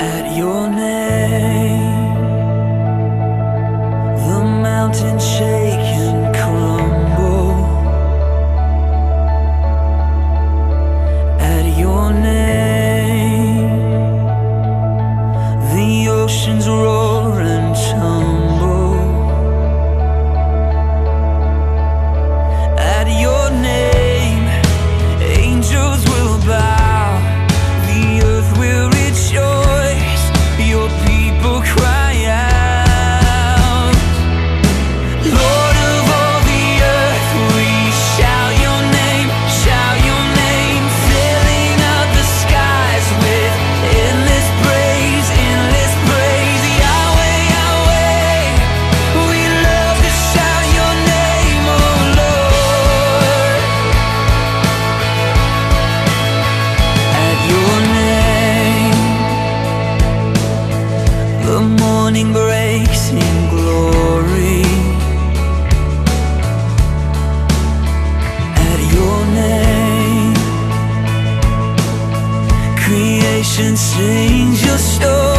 at your name. The mountains shake and crumble at your name. The oceans roar. morning breaks in glory. At your name Creation sings your story.